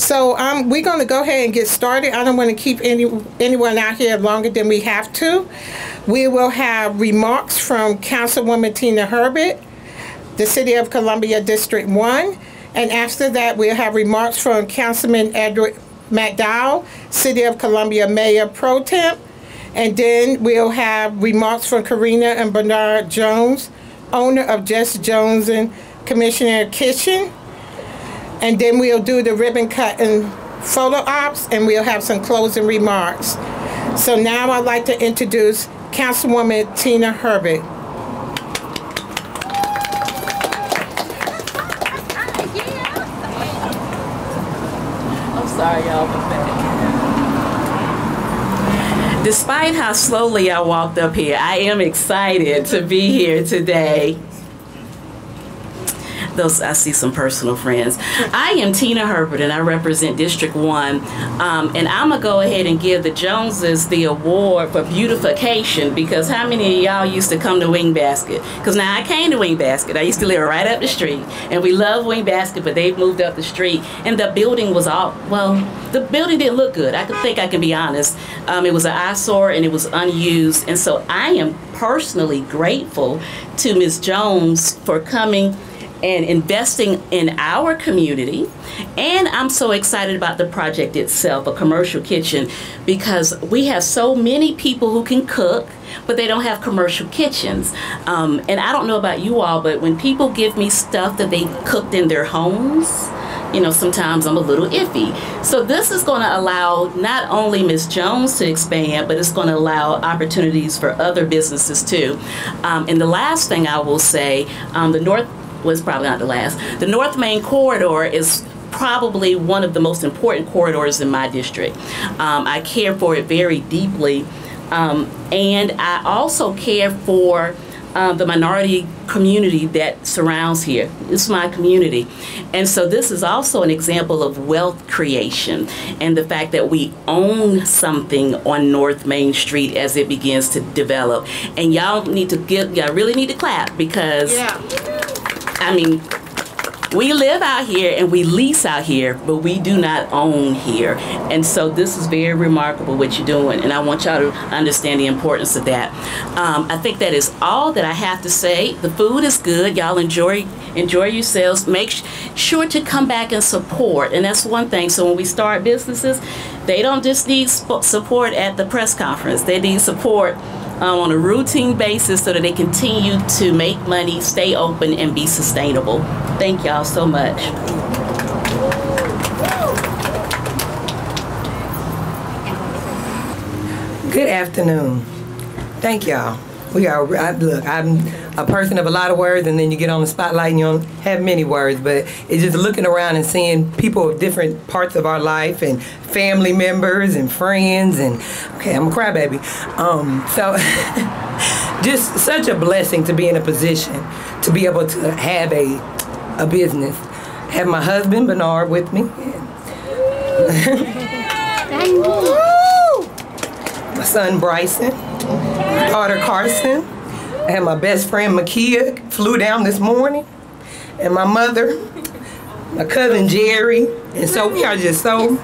So um, we're going to go ahead and get started. I don't want to keep any anyone out here longer than we have to. We will have remarks from Councilwoman Tina Herbert, the City of Columbia District 1. And after that, we'll have remarks from Councilman Edward McDowell, City of Columbia Mayor Pro Tem. And then we'll have remarks from Karina and Bernard Jones, owner of Just Jones and Commissioner Kitchen. And then we'll do the ribbon cut and photo ops, and we'll have some closing remarks. So now I'd like to introduce Councilwoman Tina Herbert. I'm sorry, y'all. Despite how slowly I walked up here, I am excited to be here today those I see some personal friends. I am Tina Herbert, and I represent District One. Um, and I'm gonna go ahead and give the Joneses the award for beautification because how many of y'all used to come to Wing Basket? Because now I came to Wing Basket. I used to live right up the street, and we love Wing Basket, but they've moved up the street, and the building was all well. The building didn't look good. I think I can be honest. Um, it was an eyesore and it was unused, and so I am personally grateful to Ms. Jones for coming and investing in our community. And I'm so excited about the project itself, a commercial kitchen, because we have so many people who can cook, but they don't have commercial kitchens. Um, and I don't know about you all, but when people give me stuff that they cooked in their homes, you know, sometimes I'm a little iffy. So this is going to allow not only Ms. Jones to expand, but it's going to allow opportunities for other businesses too. Um, and the last thing I will say, um, the North was probably not the last. The North Main Corridor is probably one of the most important corridors in my district. Um, I care for it very deeply. Um, and I also care for um, the minority community that surrounds here. It's my community. And so this is also an example of wealth creation and the fact that we own something on North Main Street as it begins to develop. And y'all need to get, y'all really need to clap because yeah. I mean, we live out here and we lease out here, but we do not own here. And so this is very remarkable what you're doing, and I want y'all to understand the importance of that. Um, I think that is all that I have to say. The food is good. Y'all enjoy enjoy yourselves. Make sure to come back and support, and that's one thing. So when we start businesses, they don't just need support at the press conference. They need support um, on a routine basis so that they continue to make money, stay open, and be sustainable. Thank y'all so much. Good afternoon. Thank y'all. We are, I, look, I'm a person of a lot of words, and then you get on the spotlight and you don't have many words, but it's just looking around and seeing people of different parts of our life and family members and friends, and okay, I'm a crybaby. Um, so, just such a blessing to be in a position to be able to have a, a business. Have my husband Bernard with me. my son Bryson. Daughter Carson. I had my best friend Makia flew down this morning, and my mother, my cousin Jerry, and so we are just so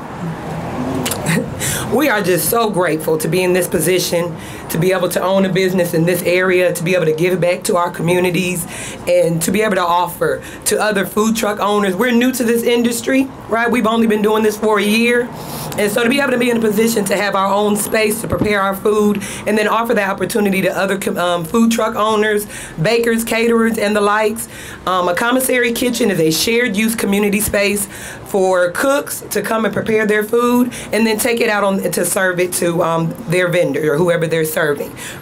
we are just so grateful to be in this position, to be able to own a business in this area, to be able to give back to our communities, and to be able to offer to other food truck owners. We're new to this industry, right? We've only been doing this for a year. And so to be able to be in a position to have our own space to prepare our food and then offer that opportunity to other um, food truck owners, bakers, caterers, and the likes. Um, a commissary kitchen is a shared use community space for cooks to come and prepare their food and then take it out on to serve it to um, their vendor or whoever they're serving,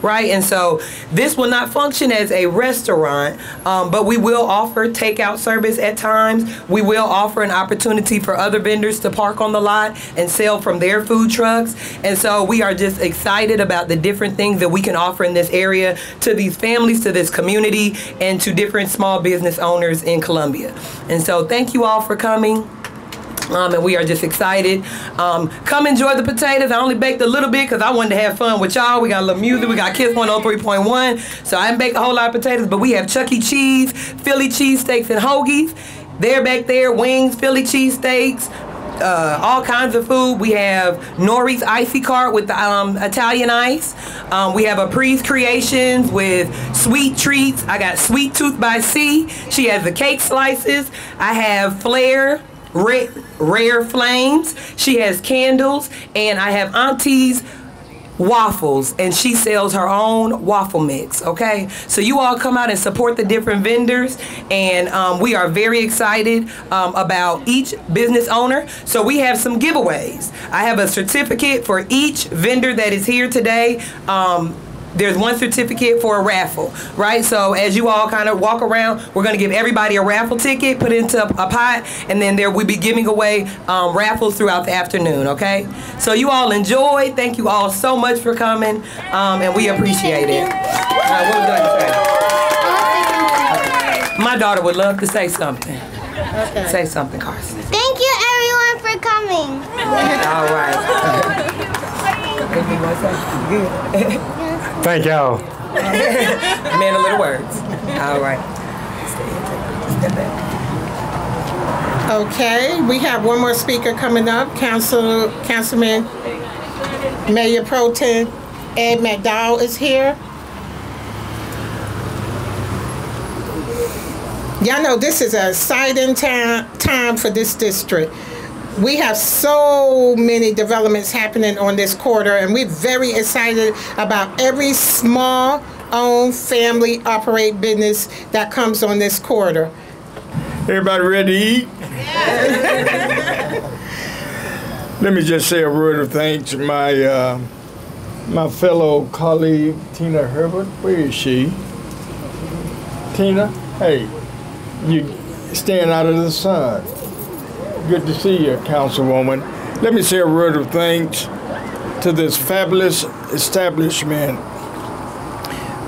right? And so this will not function as a restaurant, um, but we will offer takeout service at times. We will offer an opportunity for other vendors to park on the lot and sell from their food trucks. And so we are just excited about the different things that we can offer in this area to these families, to this community, and to different small business owners in Columbia. And so thank you all for coming. Um, and we are just excited. Um, come enjoy the potatoes. I only baked a little bit because I wanted to have fun with y'all. We got a little music. We got Kiss 103.1. So I didn't bake a whole lot of potatoes, but we have Chuck E. Cheese, Philly cheesesteaks, and hoagies. They're back there, wings, Philly cheesesteaks, uh, all kinds of food. We have Nori's Icy Cart with the um, Italian ice. Um, we have a Apri's Creations with sweet treats. I got Sweet Tooth by C. She has the cake slices. I have Flair. Rare, rare flames. She has candles, and I have Auntie's waffles and she sells her own waffle mix okay? So you all come out and support the different vendors and um, we are very excited um, about each business owner. So we have some giveaways. I have a certificate for each vendor that is here today. Um, there's one certificate for a raffle, right? So as you all kind of walk around, we're going to give everybody a raffle ticket, put it into a, a pot, and then there we'll be giving away um, raffles throughout the afternoon, okay? So you all enjoy. Thank you all so much for coming, um, and we appreciate it. My daughter would love to say something. Okay. Say something, Carson. Thank you, everyone, for coming. all right. Thank y'all. Man of little words. All right. Okay, we have one more speaker coming up. Council, Councilman Mayor Pro Tem Ed McDowell is here. Y'all know this is a exciting time, time for this district we have so many developments happening on this quarter, and we're very excited about every small owned family operate business that comes on this quarter. Everybody ready to eat? Let me just say a word of thanks to my uh, my fellow colleague Tina Herbert. Where is she? Tina, hey, you staying out of the sun. Good to see you, Councilwoman. Let me say a word of thanks to this fabulous establishment.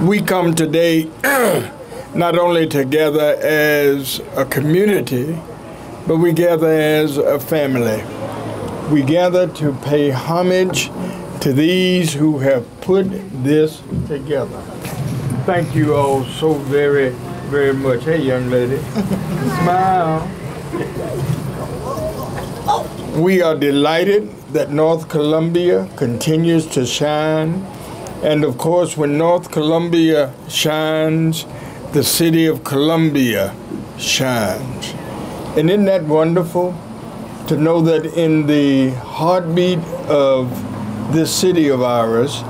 We come today not only together as a community, but we gather as a family. We gather to pay homage to these who have put this together. Thank you all so very, very much. Hey, young lady. Smile. We are delighted that North Columbia continues to shine. And of course, when North Columbia shines, the city of Columbia shines. And isn't that wonderful to know that in the heartbeat of this city of ours,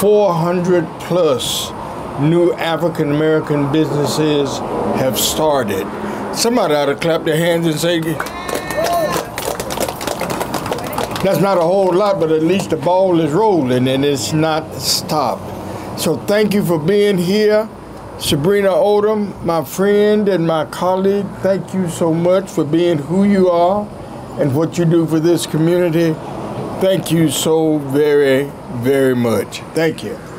400 plus new African American businesses have started. Somebody ought to clap their hands and say, that's not a whole lot, but at least the ball is rolling and it's not stopped. So thank you for being here. Sabrina Odom, my friend and my colleague, thank you so much for being who you are and what you do for this community. Thank you so very, very much. Thank you.